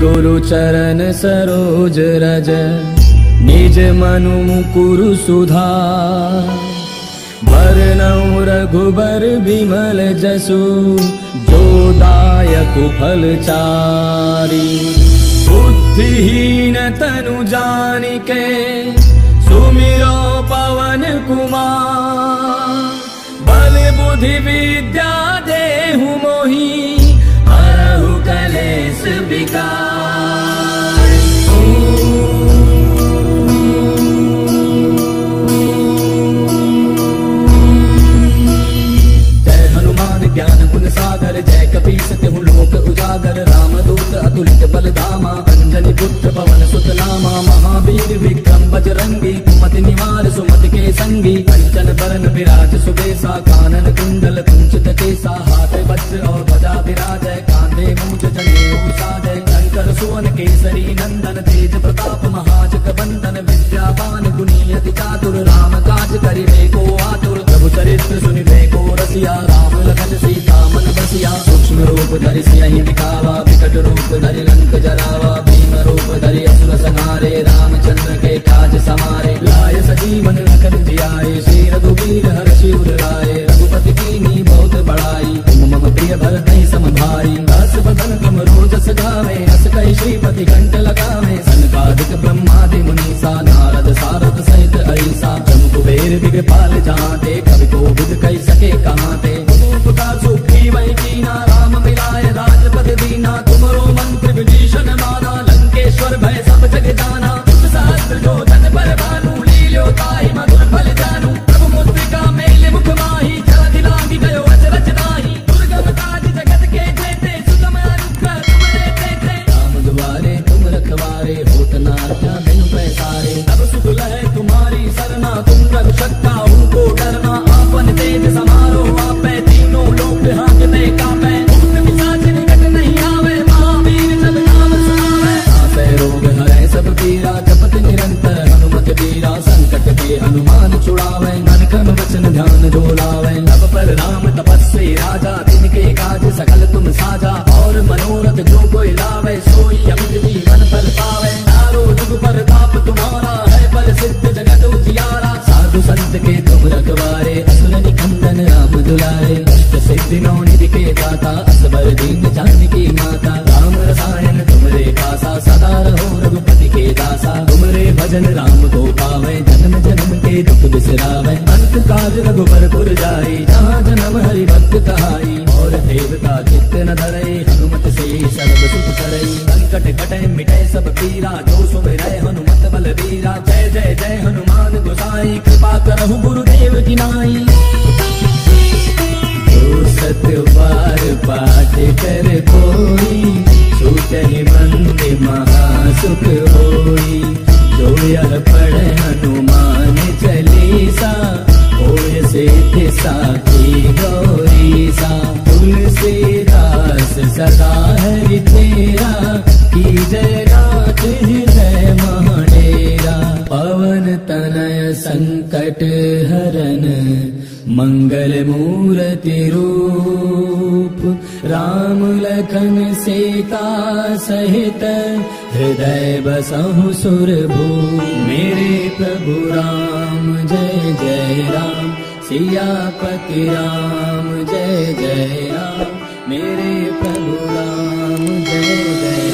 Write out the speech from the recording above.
गुरु चरण सरोज रज। निज मनु मुकुरु सुधा। भरनौ रघुबर विमल जसु जो दायक फल चारी बुद्धिहीन तनु जानिके तिहु लोक उजागर राम दूत अतुलित बल धामा अंजनी पुत्र, पवन सुत महावीर, विक्रम, बजरंगी, कुमति निवार, सुमति के संगी, कंचन, बरन, विराज, सुबेसा, कानन, कुंडल, कुंचित केसा, हाथ, वज्र और ध्वजा विराजय, कांधे मूज जनेऊ साजय शंकर, सुवन, केसरी, नंदन, तेज प्रताप, महाजग, बंदन, विद्यावान गुणी चातुर, राम काज करिबे को आतुर, प्रभु चरित्र सुनिबे को रसिया, राम लखन सीता बसिया सूक्ष्म रूप धरि सियहि दिखावा, विकट रूप धरि लंक जरावा, भीम रूप धरि असुर संहारे, रामचंद्र के काज समारे। लाय सजीवन रखन जियाए, श्री रघुवीर हर शिव लाए। रघुपति कीनी बहुत बड़ाई, तुम मम प्रिय भरत सम भाई दस बदन तुम रोज सगावे हस कई श्रीपति घंट नौ के दाता, असबर दीन जानकी माता। राम रसायन तुमरे पासा, सदा रहो रघुपति के दासा। तुमरे भजन राम को पावे, जन्म जन्म के दुख बिसरावे। अंत काज रघुबर पुर जाई, जहाँ जन्म हरि भक्त कहाई। और देवता चित्त न धरे हनुमत से सर्व सुख करे संकट कटे, मिटे सब पीरा, जो सुमिरै हरि की जय नाथ हृदय महाडेरा। पवन तनय संकट हरन मंगल मूर्ति रूप। राम लखन सीता सहित हृदय मेरे प्रभु राम जय जय राम। सियापति राम जय जय राम मेरे प्रभु राम जय जय।